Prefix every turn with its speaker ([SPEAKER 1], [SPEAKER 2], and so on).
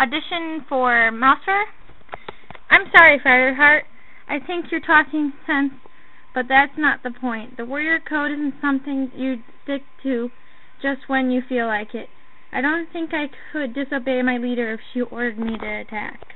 [SPEAKER 1] Audition for Mousefur?
[SPEAKER 2] I'm sorry, Fireheart. I think you're talking sense, but that's not the point. The warrior code isn't something you stick to just when you feel like it. I don't think I could disobey my leader if she ordered me to attack.